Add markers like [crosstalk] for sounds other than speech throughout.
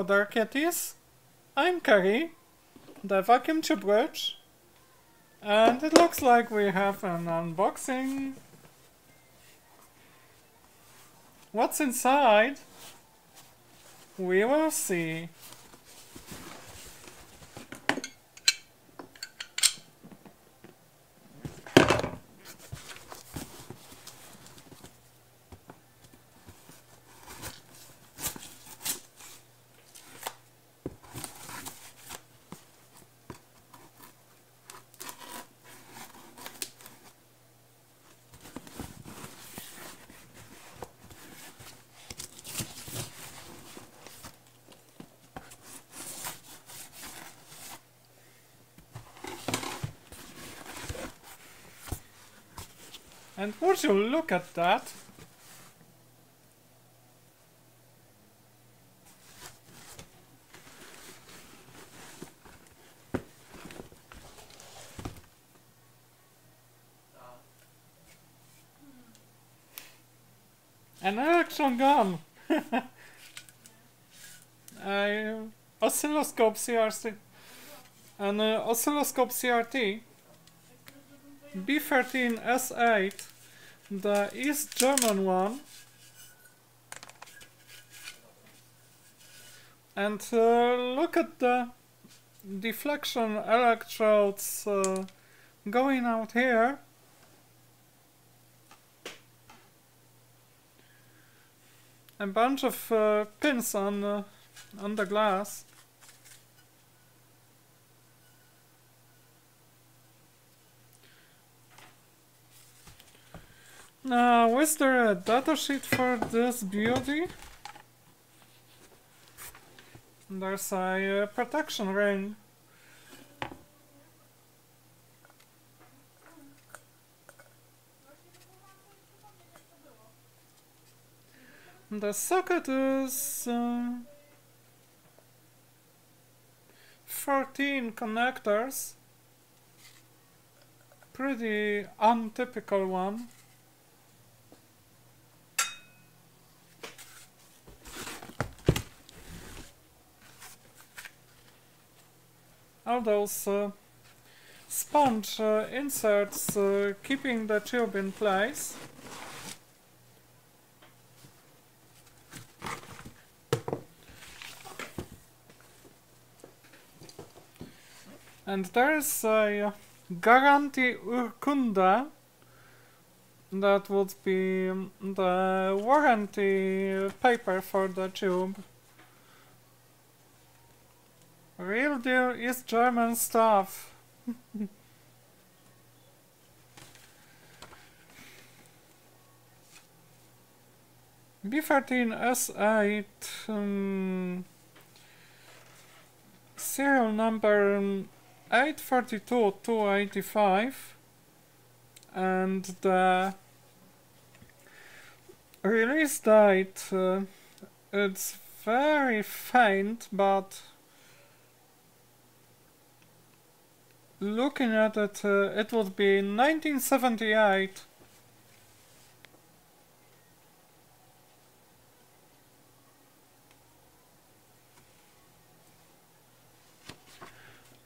Hello there, kitties. I'm Keri, the vacuum tube witch, and it looks like we have an unboxing. What's inside? We will see. And would you look at that? An electron gun! [laughs] A oscilloscope CRT. An uh, oscilloscope CRT. B13S8, the East German one. And uh, look at the deflection electrodes uh, going out here. A bunch of uh, pins on, uh, on the glass. Now, is there a datasheet for this beauty? There's a uh, protection ring. The socket is uh, 14 connectors. Pretty untypical one. All those uh, sponge uh, inserts uh, keeping the tube in place. And there's a Guarantee Urkunde that would be the warranty paper for the tube. Real deal is German stuff. B13S8 um, serial number 842285 and the release date uh, it's very faint but looking at it, uh, it would be 1978.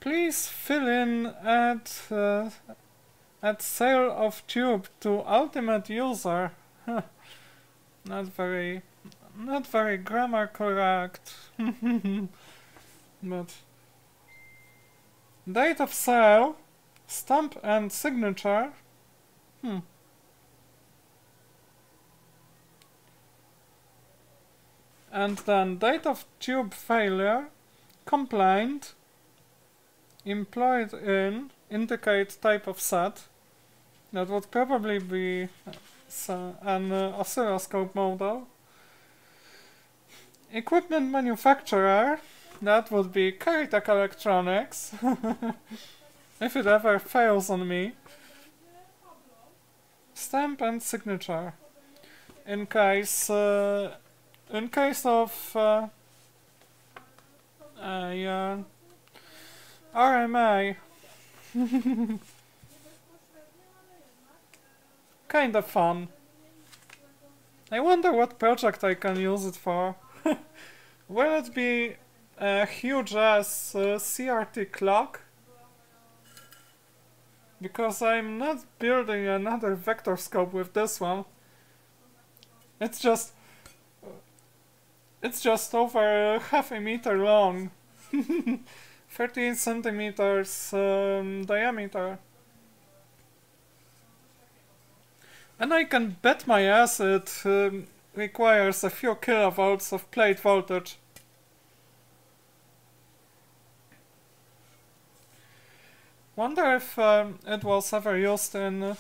Please fill in at uh, at sale of tube to ultimate user. [laughs] not very, not very grammar correct. [laughs] but Date of sale, stamp and signature. Hmm. And then date of tube failure, complaint, employed in, indicate type of set. That would probably be uh, an uh, oscilloscope model. Equipment manufacturer, that would be Keritech Electronics. [laughs] if it ever fails on me. Stamp and signature. In case, uh, in case of uh, a [laughs] uh, RMA. kind of fun. I wonder what project I can use it for. [laughs] Will it be a huge ass uh, CRT clock? Because I'm not building another vector scope with this one. It's just... It's just over half a meter long. [laughs] 13 centimeters um, diameter. And I can bet my ass it um, requires a few kilovolts of plate voltage. Wonder if um, it was ever used in uh,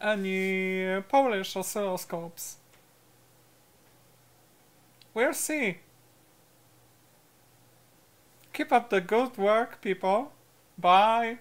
any Polish oscilloscopes. We'll see. Keep up the good work, people. Bye.